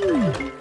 Ooh.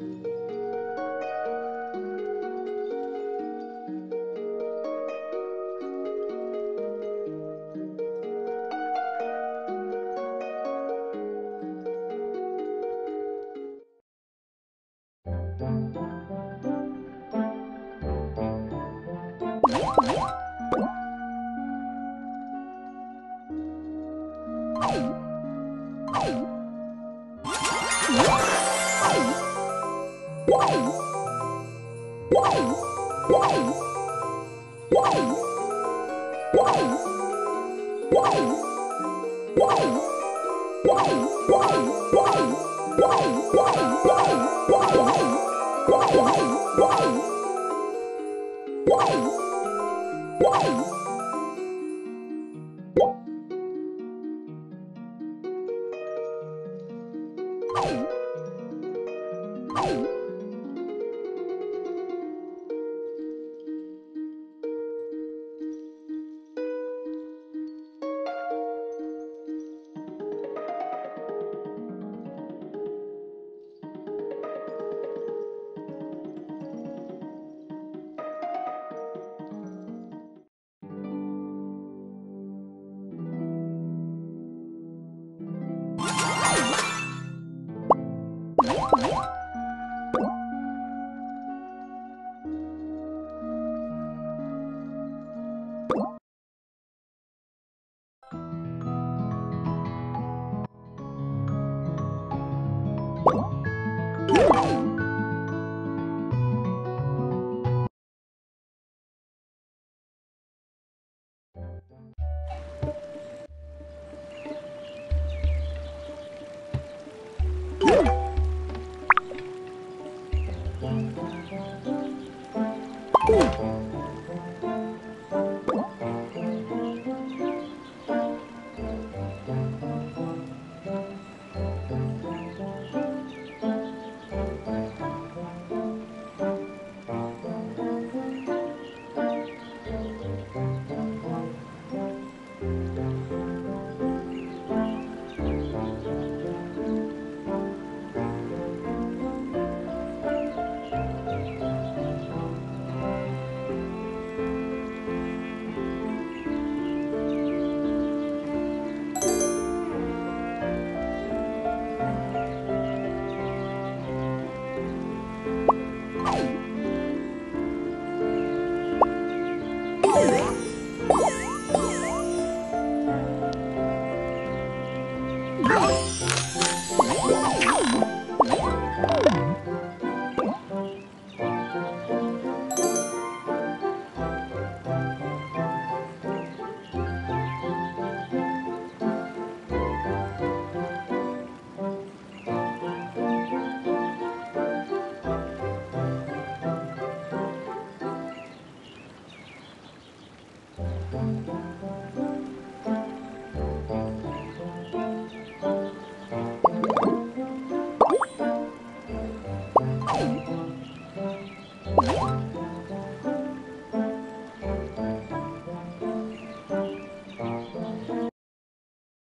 Bye. Oh! Woo! Oh! Oh!